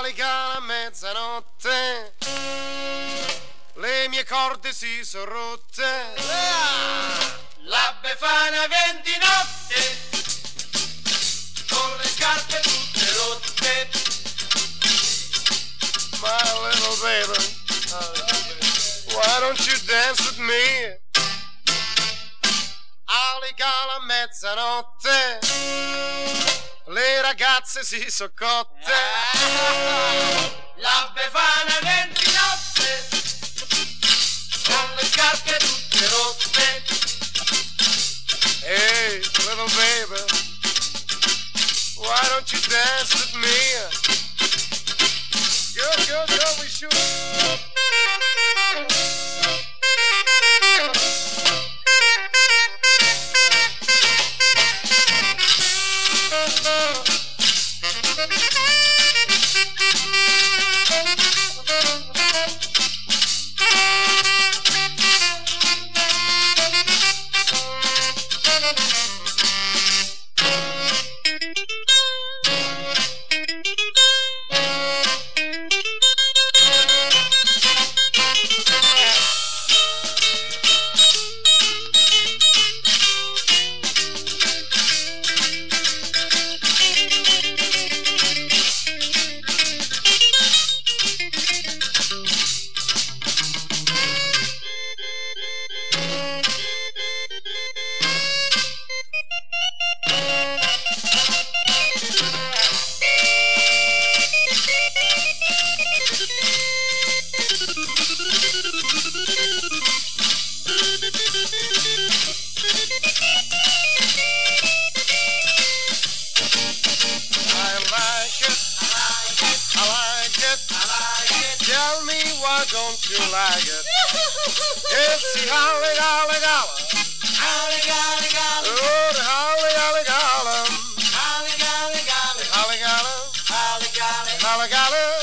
Alica a mezzanotte, le mie corde si sono rotte. La Befana venti notte, con le scarpe tutte rotte. My little baby, why don't you dance with me? Alica a mezzanotte, ragazze si sono cotte. La Befana venti notte, con le scarpe tutte rotte. Hey, little baby, why don't you dance with me? Good, good, good, we should. don't you like it? It's the holly golly golla. Holly golly golla. Oh, the holly golly golla. Holly golly golla. Holly golly. Holly golly. Holly golly.